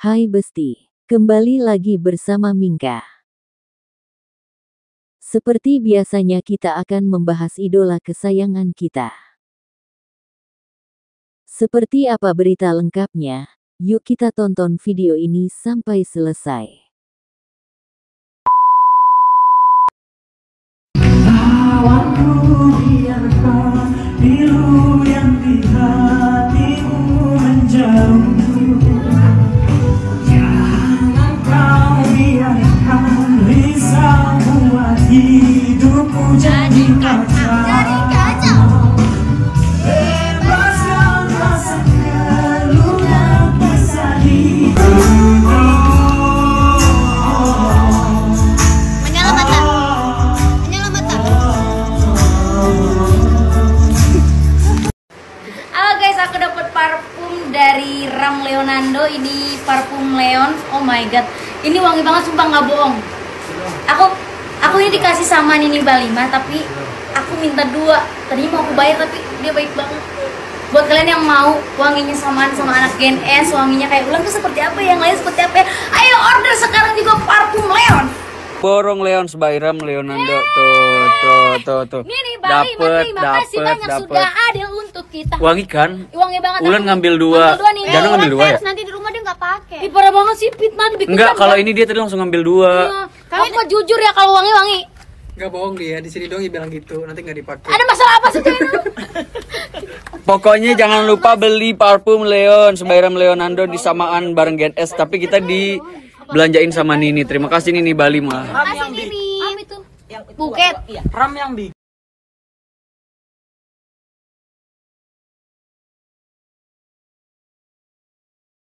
Hai Besti, kembali lagi bersama Mingka. Seperti biasanya kita akan membahas idola kesayangan kita. Seperti apa berita lengkapnya? Yuk kita tonton video ini sampai selesai. Dari Ram Leonando. Ini parfum Leon. Oh my god. Ini wangi banget sumpah nggak bohong. Aku aku ini dikasih sama Nini Balima tapi aku minta dua. Tadinya mau aku bayar tapi dia baik banget. Buat kalian yang mau wanginya samaan sama anak Gen S, wanginya kayak ulang tuh seperti apa, yang lain seperti apa? ya? Ayo order sekarang juga parfum Leon. Borong Leon Sebairam Leonando tuh tuh tuh tuh Nih nih Bali, dapet terima kasih dapet banyak sudah dapet adil untuk kita. wangi kan Wangi banget. Ulan ngambil dua. nih. Jano ngambil dua ya? nanti di rumah dia nggak pakai. Ih, parah banget sih Pitman bikin enggak kalau ini dia tadi langsung ngambil dua Kamu kok jujur ya kalau wangi-wangi? Gak bohong dia, di sini dong dia bilang gitu, nanti nggak dipakai. Ada masalah apa sih pokoknya jangan lupa beli parfum Leon Sebairam Leonando di samaan bareng Gen S tapi kita di belanjain sama Nini terima kasih Nini Bali mah Kasih Nini. Apa itu? Buket. Ram yang di